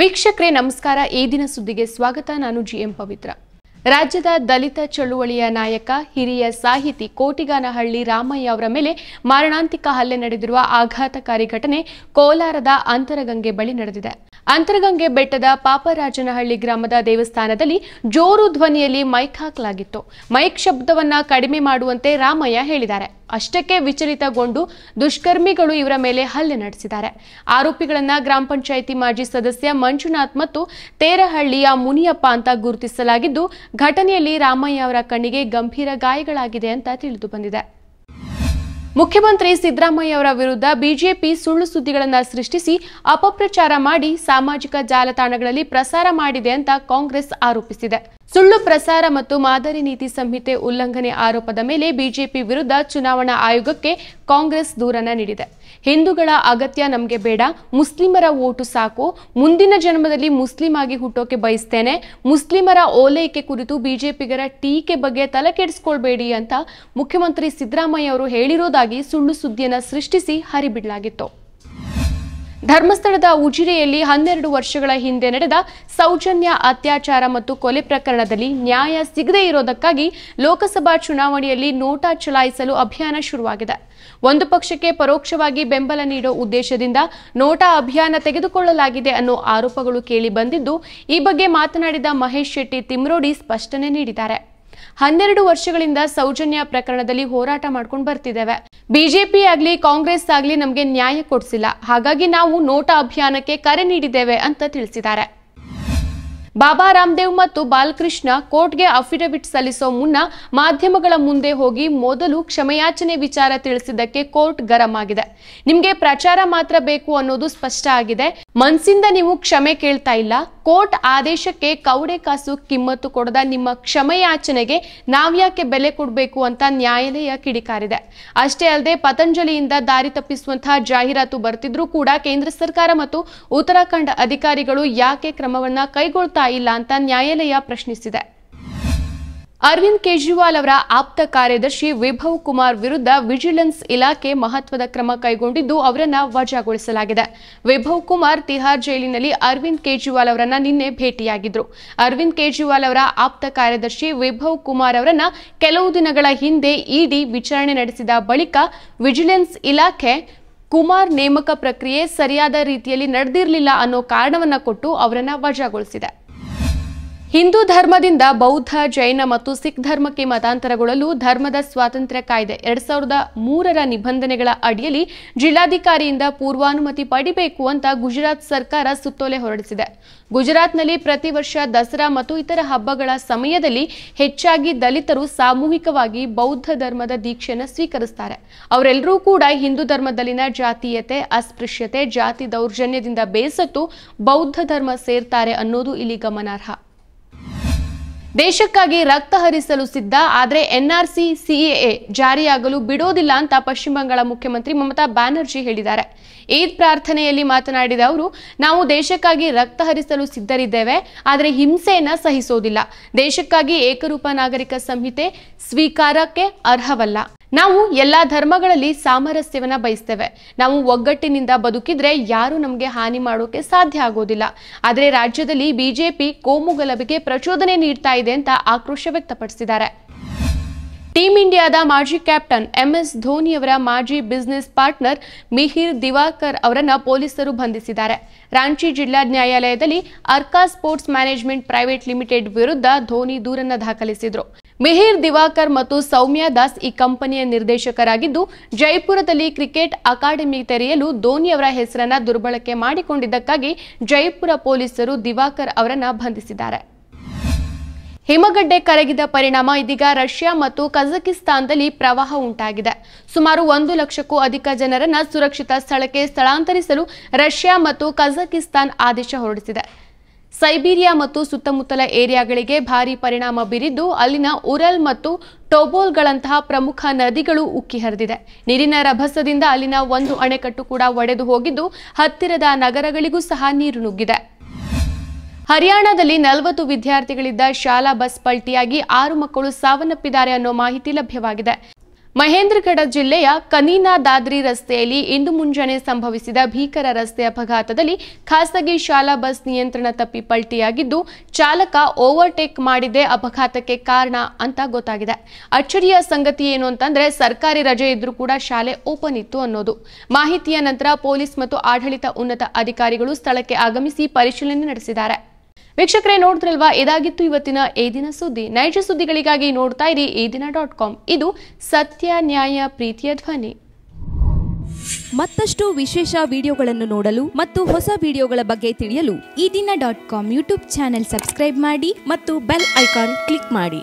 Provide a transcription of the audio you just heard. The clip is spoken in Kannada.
ವೀಕ್ಷಕರೇ, ನಮಸ್ಕಾರ. ಈ ದಿನ ಸುದ್ದಿಗೆ ಸ್ವಾಗತ. ನಾನು ಜಿಎಂ ಪವಿತ್ರ. ರಾಜ್ಯದ ದಲಿತ ಚಳುವಳಿಯ ನಾಯಕ, ಹಿರಿಯ ಸಾಹಿತಿ ಕೋಟಿಗಾನಹಳ್ಳಿ ರಾಮಯ್ಯ ಅವರ ಮೇಲೆ ಮಾರಣಾಂತಿಕ ಹಲ್ಲೆ ನಡೆದಿರುವ ಆಘಾತಕಾರಿ ಘಟನೆ ಕೋಲಾರದ ಅಂತರಗಂಗೆ ಬಳಿ ನಡೆದಿದೆ. ಅಂತರಗಂಗೆ ಬೆಟ್ಟದ ಪಾಪರಾಜನಹಳ್ಳಿ ಗ್ರಾಮದ ದೇವಸ್ಥಾನದಲ್ಲಿ ಜೋರು ಧ್ವನಿಯಲ್ಲಿ ಮೈಕ್ ಹಾಕಲಾಗಿತ್ತು. ಮೈಕ್ ಶಬ್ದವನ್ನ ಕಡಿಮೆ ಮಾಡುವಂತೆ ರಾಮಯ್ಯ ಹೇಳಿದ್ದಾರೆ. ಅಷ್ಟಕ್ಕೆ ವಿಚಲಿತಗೊಂಡು ದುಷ್ಕರ್ಮಿಗಳು ಇವರ ಮೇಲೆ ಹಲ್ಲೆ ನಡೆಸಿದ್ದಾರೆ. ಆರೋಪಿಗಳನ್ನ ಗ್ರಾಮ ಪಂಚಾಯಿತಿ ಮಾಜಿ ಸದಸ್ಯ ಮಂಜುನಾಥ್ ಮತ್ತು ತೇರಹಳ್ಳಿಯ ಮುನಿಯಪ್ಪ ಅಂತ ಗುರುತಿಸಲಾಗಿದ್ದು, ಘಟನೆಯಲ್ಲಿ ರಾಮಯ್ಯ ಅವರ ಕಣ್ಣಿಗೆ ಗಂಭೀರ ಗಾಯಗಳಾಗಿದೆ ಅಂತ ತಿಳಿದು ಬಂದಿದೆ. ಮುಖ್ಯಮಂತ್ರಿ ಸಿದ್ದರಾಮಯ್ಯ ಅವರ ವಿರುದ್ಧ ಬಿಜೆಪಿ ಸುಳ್ಳು ಸುದ್ದಿಗಳನ್ನು ಸೃಷ್ಟಿಸಿ ಅಪಪ್ರಚಾರ ಮಾಡಿ ಸಾಮಾಜಿಕ ಜಾಲತಾಣಗಳಲ್ಲಿ ಪ್ರಸಾರ ಮಾಡಿದೆ ಅಂತ ಕಾಂಗ್ರೆಸ್ ಆರೋಪಿಸಿದೆ. ಸುಳ್ಳು ಪ್ರಸಾರ ಮತ್ತು ಮಾದರಿ ನೀತಿ ಸಂಹಿತೆ ಉಲ್ಲಂಘನೆ ಆರೋಪದ ಮೇಲೆ ಬಿಜೆಪಿ ವಿರುದ್ಧ ಚುನಾವಣಾ ಆಯೋಗಕ್ಕೆ ಕಾಂಗ್ರೆಸ್ ದೂರನ್ನ ನೀಡಿದೆ. ಹಿಂದೂಗಳ ಅಗತ್ಯ ನಮಗೆ ಬೇಡ, ಮುಸ್ಲಿಮರ ಓಟು ಸಾಕು, ಮುಂದಿನ ಜನ್ಮದಲ್ಲಿ ಮುಸ್ಲಿಂ ಆಗಿ ಹುಟ್ಟೋಕೆ ಬಯಸ್ತೇನೆ, ಮುಸ್ಲಿಮರ ಓಲೈಕೆ ಕುರಿತು ಬಿಜೆಪಿಗರ ಟೀಕೆ ಬಗ್ಗೆ ತಲೆ ಕೆಡಿಸ್ಕೊಳ್ಬೇಡಿ ಅಂತ ಮುಖ್ಯಮಂತ್ರಿ ಸಿದ್ದರಾಮಯ್ಯ ಅವರು ಹೇಳಿರೋದಾಗಿ ಸುಳ್ಳು ಸುದ್ದಿಯನ್ನ ಸೃಷ್ಟಿಸಿ ಹರಿಬಿಡಲಾಗಿತ್ತು. ಧರ್ಮಸ್ಥಳದ ಉಜಿರೆಯಲ್ಲಿ ಹನ್ನೆರಡು ವರ್ಷಗಳ ಹಿಂದೆ ನಡೆದ ಸೌಜನ್ಯ ಅತ್ಯಾಚಾರ ಮತ್ತು ಕೊಲೆ ಪ್ರಕರಣದಲ್ಲಿ ನ್ಯಾಯ ಸಿಗದೇ ಇರೋದಕ್ಕಾಗಿ ಲೋಕಸಭಾ ಚುನಾವಣೆಯಲ್ಲಿ ನೋಟಾ ಚಲಾಯಿಸಲು ಅಭಿಯಾನ ಶುರುವಾಗಿದೆ. ಒಂದು ಪಕ್ಷಕ್ಕೆ ಪರೋಕ್ಷವಾಗಿ ಬೆಂಬಲ ನೀಡೋ ಉದ್ದೇಶದಿಂದ ನೋಟಾ ಅಭಿಯಾನ ತೆಗೆದುಕೊಳ್ಳಲಾಗಿದೆ ಅನ್ನೋ ಆರೋಪಗಳು ಕೇಳಿ ಬಂದಿದ್ದು, ಈ ಬಗ್ಗೆ ಮಾತನಾಡಿದ ಮಹೇಶ್ ಶೆಟ್ಟಿ ತಿಮ್ರೋಡಿ ಸ್ಪಷ್ಟನೆ ನೀಡಿದ್ದಾರೆ. ಹನ್ನೆರಡು ವರ್ಷಗಳಿಂದ ಸೌಜನ್ಯ ಪ್ರಕರಣದಲ್ಲಿ ಹೋರಾಟ ಮಾಡ್ಕೊಂಡು ಬರ್ತಿದ್ದೇವೆ. ಬಿಜೆಪಿ ಆಗಲಿ ಕಾಂಗ್ರೆಸ್ ಆಗ್ಲಿ ನಮಗೆ ನ್ಯಾಯ ಕೊಡಿಸಿಲ್ಲ. ಹಾಗಾಗಿ ನಾವು ನೋಟಾ ಅಭಿಯಾನಕ್ಕೆ ಕರೆ ನೀಡಿದ್ದೇವೆ ಅಂತ ತಿಳಿಸಿದ್ದಾರೆ. ಬಾಬಾ ರಾಮದೇವ್ ಮತ್ತು ಬಾಲಕೃಷ್ಣ ಕೋರ್ಟ್ಗೆ ಅಫಿಡವಿಟ್ ಸಲ್ಲಿಸೋ ಮುನ್ನ ಮಾಧ್ಯಮಗಳ ಮುಂದೆ ಹೋಗಿ ಮೊದಲು ಕ್ಷಮೆಯಾಚನೆ ವಿಚಾರ ತಿಳಿಸಿದ್ದಕ್ಕೆ ಕೋರ್ಟ್ ಗರಂ ಆಗಿದೆ. ನಿಮಗೆ ಪ್ರಚಾರ ಮಾತ್ರ ಬೇಕು ಅನ್ನೋದು ಸ್ಪಷ್ಟ ಆಗಿದೆ. ಮನಸ್ಸಿಂದ ನೀವು ಕ್ಷಮೆ ಕೇಳ್ತಾ ಇಲ್ಲ. ಕೋರ್ಟ್ ಆದೇಶಕ್ಕೆ ಕೌಡೆ ಕಾಸು ಕಿಮ್ಮತ್ತು ಕೊಡದ ನಿಮ್ಮ ಕ್ಷಮೆಯಾಚನೆಗೆ ನಾವ್ಯಾಕೆ ಬೆಲೆ ಕೊಡಬೇಕು ಅಂತ ನ್ಯಾಯಾಲಯ ಕಿಡಿಕಾರಿದೆ. ಅಷ್ಟೇ ಅಲ್ಲದೆ ಪತಂಜಲಿಯಿಂದ ದಾರಿ ತಪ್ಪಿಸುವಂತಹ ಜಾಹೀರಾತು ಬರ್ತಿದ್ರೂ ಕೂಡ ಕೇಂದ್ರ ಸರ್ಕಾರ ಮತ್ತು ಉತ್ತರಾಖಂಡ್ ಅಧಿಕಾರಿಗಳು ಯಾಕೆ ಕ್ರಮವನ್ನ ಕೈಗೊಳ್ತಾ ಇಲ್ಲ ಅಂತ ನ್ಯಾಯಾಲಯ ಪ್ರಶ್ನಿಸಿದೆ. ಅರವಿಂದ್ ಕೇಜ್ರಿವಾಲ್ ಅವರ ಆಪ್ತ ಕಾರ್ಯದರ್ಶಿ ವಿಭವ್ ಕುಮಾರ್ ವಿರುದ್ಧ ವಿಜಿಲೆನ್ಸ್ ಇಲಾಖೆ ಮಹತ್ವದ ಕ್ರಮ ಕೈಗೊಂಡಿದ್ದು ಅವರನ್ನ ವಜಾಗೊಳಿಸಲಾಗಿದೆ. ವಿಭವ್ ಕುಮಾರ್ ತಿಹಾರ್ ಜೈಲಿನಲ್ಲಿ ಅರವಿಂದ್ ಕೇಜ್ರಿವಾಲ್ ಅವರನ್ನ ನಿನ್ನೆ ಭೇಟಿಯಾಗಿದ್ರು. ಅರವಿಂದ್ ಕೇಜ್ರಿವಾಲ್ ಅವರ ಆಪ್ತ ಕಾರ್ಯದರ್ಶಿ ವಿಭವ್ ಕುಮಾರ್ ಅವರನ್ನ ಕೆಲವು ದಿನಗಳ ಹಿಂದೆ ಇಡಿ ವಿಚಾರಣೆ ನಡೆಸಿದ ಬಳಿಕ ವಿಜಿಲೆನ್ಸ್ ಇಲಾಖೆ ಕುಮಾರ್ ನೇಮಕ ಪ್ರಕ್ರಿಯೆ ಸರಿಯಾದ ರೀತಿಯಲ್ಲಿ ನಡೆದಿರಲಿಲ್ಲ ಅನ್ನೋ ಕಾರಣವನ್ನ ಕೊಟ್ಟು ಅವರನ್ನ ವಜಾಗೊಳಿಸಿದೆ. ಹಿಂದೂ ಧರ್ಮದಿಂದ ಬೌದ್ಧ, ಜೈನ ಮತ್ತು ಸಿಖ್ ಧರ್ಮಕ್ಕೆ ಮತಾಂತರಗೊಳ್ಳಲು ಧರ್ಮದ ಸ್ವಾತಂತ್ರ್ಯ ಕಾಯ್ದೆ ಎರಡ್ ಸಾವಿರದ ಮೂರರ ನಿಬಂಧನೆಗಳ ಅಡಿಯಲ್ಲಿ ಜಿಲ್ಲಾಧಿಕಾರಿಯಿಂದ ಪೂರ್ವಾನುಮತಿ ಪಡಿಬೇಕು ಅಂತ ಗುಜರಾತ್ ಸರ್ಕಾರ ಸುತ್ತೋಲೆ ಹೊರಡಿಸಿದೆ. ಗುಜರಾತ್ನಲ್ಲಿ ಪ್ರತಿ ವರ್ಷ ದಸರಾ ಮತ್ತು ಇತರ ಹಬ್ಬಗಳ ಸಮಯದಲ್ಲಿ ಹೆಚ್ಚಾಗಿ ದಲಿತರು ಸಾಮೂಹಿಕವಾಗಿ ಬೌದ್ಧ ಧರ್ಮದ ದೀಕ್ಷೆಯನ್ನು ಸ್ವೀಕರಿಸುತ್ತಾರೆ ಅವರೆಲ್ಲರೂ ಕೂಡ ಹಿಂದೂ ಧರ್ಮದಲ್ಲಿನ ಜಾತೀಯತೆ, ಅಸ್ಪೃಶ್ಯತೆ, ಜಾತಿ ದೌರ್ಜನ್ಯದಿಂದ ಬೇಸತ್ತು ಬೌದ್ಧ ಧರ್ಮ ಸೇರ್ತಾರೆ ಅನ್ನೋದು ಇಲ್ಲಿ ಗಮನಾರ್ಹ. ದೇಶಕ್ಕಾಗಿ ರಕ್ತ ಹರಿಸಲು ಸಿದ್ಧ, ಆದರೆ ಎನ್ಆರ್ಸಿ, ಸಿಎಎ ಜಾರಿಯಾಗಲು ಬಿಡೋದಿಲ್ಲ ಅಂತ ಪಶ್ಚಿಮ ಬಂಗಾಳ ಮುಖ್ಯಮಂತ್ರಿ ಮಮತಾ ಬ್ಯಾನರ್ಜಿ ಹೇಳಿದ್ದಾರೆ. ಈದ್ ಪ್ರಾರ್ಥನೆಯಲ್ಲಿ ಮಾತನಾಡಿದ ಅವರು, ನಾವು ದೇಶಕ್ಕಾಗಿ ರಕ್ತ ಹರಿಸಲು ಸಿದ್ಧರಿದ್ದೇವೆ, ಆದರೆ ಹಿಂಸೆಯನ್ನ ಸಹಿಸೋದಿಲ್ಲ. ದೇಶಕ್ಕಾಗಿ ಏಕರೂಪ ನಾಗರಿಕ ಸಂಹಿತೆ ಸ್ವೀಕಾರಕ್ಕೆ ಅರ್ಹವಲ್ಲ. ನಾವು ಎಲ್ಲಾ ಧರ್ಮಗಳಲ್ಲಿ ಸಾಮರಸ್ಯವನ್ನ ಬಯಸ್ತೇವೆ. ನಾವು ಒಗ್ಗಟ್ಟಿನಿಂದ ಬದುಕಿದ್ರೆ ಯಾರು ನಮಗೆ ಹಾನಿ ಮಾಡೋಕೆ ಸಾಧ್ಯ ಆಗೋದಿಲ್ಲ. ಆದರೆ ರಾಜ್ಯದಲ್ಲಿ ಬಿಜೆಪಿ ಕೋಮು ಗಲಭೆಗೆ ಪ್ರಚೋದನೆ ನೀಡ್ತಾ ಇದೆ ಅಂತ ಆಕ್ರೋಶ ವ್ಯಕ್ತಪಡಿಸಿದ್ದಾರೆ. ಟೀಂ ಇಂಡಿಯಾದ ಮಾಜಿ ಕ್ಯಾಪ್ಟನ್ ಎಂಎಸ್ ಧೋನಿಯವರ ಮಾಜಿ ಬಿಸ್ನೆಸ್ ಪಾರ್ಟ್ನರ್ ಮಿಹಿರ್ ದಿವಾಕರ್ ಅವರನ್ನು ಪೊಲೀಸರು ಬಂಧಿಸಿದ್ದಾರೆ. ರಾಂಚಿ ಜಿಲ್ಲಾ ನ್ಯಾಯಾಲಯದಲ್ಲಿ Arka sports management private limited ವಿರುದ್ಧ ಧೋನಿ ದೂರನ್ನು ದಾಖಲಿಸಿದ್ರು. ಮಿಹಿರ್ ದಿವಾಕರ್ ಮತ್ತು ಸೌಮ್ಯ ದಾಸ್ ಈ ಕಂಪನಿಯ ನಿರ್ದೇಶಕರಾಗಿದ್ದು, ಜೈಪುರದಲ್ಲಿ ಕ್ರಿಕೆಟ್ ಅಕಾಡೆಮಿ ತೆರೆಯಲು ಧೋನಿ ಅವರ ಹೆಸರನ್ನ ದುರ್ಬಳಕೆ ಮಾಡಿಕೊಂಡಿದ್ದಕ್ಕಾಗಿ ಜೈಪುರ ಪೊಲೀಸರು ದಿವಾಕರ್ ಅವರನ್ನು ಬಂಧಿಸಿದ್ದಾರೆ. ಹಿಮಗಡ್ಡೆ ಕರಗಿದ ಪರಿಣಾಮ ಇದೀಗ ರಷ್ಯಾ ಮತ್ತು ಕಜಕಿಸ್ತಾನದಲ್ಲಿ ಪ್ರವಾಹ ಉಂಟಾಗಿದೆ. ಸುಮಾರು ಒಂದು ಲಕ್ಷಕ್ಕೂ ಅಧಿಕ ಜನರನ್ನು ಸುರಕ್ಷಿತ ಸ್ಥಳಕ್ಕೆ ಸ್ಥಳಾಂತರಿಸಲು ರಷ್ಯಾ ಮತ್ತು ಕಜಕಿಸ್ತಾನ್ ಆದೇಶ ಹೊರಡಿಸಿದೆ. ಸೈಬೀರಿಯಾ ಮತ್ತು ಸುತ್ತಮುತ್ತಲ ಏರಿಯಾಗಳಿಗೆ ಭಾರಿ ಪರಿಣಾಮ ಬೀರಿದ್ದು, ಅಲ್ಲಿನ ಉರಲ್ ಮತ್ತು ಟೋಬೋಲ್ಗಳಂತಹ ಪ್ರಮುಖ ನದಿಗಳು ಉಕ್ಕಿ ಹರಿದಿದೆ. ನೀರಿನ ರಭಸದಿಂದ ಅಲ್ಲಿನ ಒಂದು ಅಣೆಕಟ್ಟು ಕೂಡ ಒಡೆದು ಹೋಗಿದ್ದು, ಹತ್ತಿರದ ನಗರಗಳಿಗೂ ಸಹ ನೀರು ನುಗ್ಗಿದೆ. ಹರಿಯಾಣದಲ್ಲಿ ನಲವತ್ತು ವಿದ್ಯಾರ್ಥಿಗಳಿದ್ದ ಶಾಲಾ ಬಸ್ ಪಲ್ಟಿಯಾಗಿ ಆರು ಮಕ್ಕಳು ಸಾವನ್ನಪ್ಪಿದ್ದಾರೆ ಅನ್ನೋ ಮಾಹಿತಿ ಲಭ್ಯವಾಗಿದೆ. ಮಹೇಂದ್ರಗಢ ಜಿಲ್ಲೆಯ ಕನೀನಾ ದಾದ್ರಿ ರಸ್ತೆಯಲ್ಲಿ ಇಂದು ಮುಂಜಾನೆ ಸಂಭವಿಸಿದ ಭೀಕರ ರಸ್ತೆ ಅಪಘಾತದಲ್ಲಿ ಖಾಸಗಿ ಶಾಲಾ ಬಸ್ ನಿಯಂತ್ರಣ ತಪ್ಪಿ ಪಲ್ಟಿಯಾಗಿದ್ದು, ಚಾಲಕ ಓವರ್ಟೇಕ್ ಮಾಡಿದ್ದೇ ಅಪಘಾತಕ್ಕೆ ಕಾರಣ ಅಂತ ಗೊತ್ತಾಗಿದೆ. ಅಚ್ಚರಿಯ ಸಂಗತಿ ಏನು ಅಂತಂದ್ರೆ, ಸರ್ಕಾರಿ ರಜೆ ಇದ್ರೂ ಕೂಡ ಶಾಲೆ ಓಪನ್ ಇತ್ತು ಅನ್ನೋದು. ಮಾಹಿತಿಯ ನಂತರ ಪೊಲೀಸ್ ಮತ್ತು ಆಡಳಿತ ಉನ್ನತ ಅಧಿಕಾರಿಗಳು ಸ್ಥಳಕ್ಕೆ ಆಗಮಿಸಿ ಪರಿಶೀಲನೆ ನಡೆಸಿದ್ದಾರೆ. ವೀಕ್ಷಕರೇ ನೋಡ್ತಿರಲ್ವಾ, ಇದಾಗಿತ್ತು ಇವತ್ತಿನ ಈ ದಿನ ಸುದ್ದಿ. ನೈಜ ಸುದ್ದಿಗಳಿಗಾಗಿ ನೋಡ್ತಾ ಇರಿ ಈ ದಿನ ಡಾಟ್ ಕಾಮ್. ಇದು ಸತ್ಯ, ನ್ಯಾಯ, ಪ್ರೀತಿಯ ಧ್ವನಿ. ಮತ್ತಷ್ಟು ವಿಶೇಷ ವಿಡಿಯೋಗಳನ್ನು ನೋಡಲು ಮತ್ತು ಹೊಸ ವಿಡಿಯೋಗಳ ಬಗ್ಗೆ ತಿಳಿಯಲು ಈ ದಿನ dot com YouTube channel subscribe ಮಾಡಿ ಮತ್ತು ಬೆಲ್ ಐಕಾನ್ ಕ್ಲಿಕ್ ಮಾಡಿ.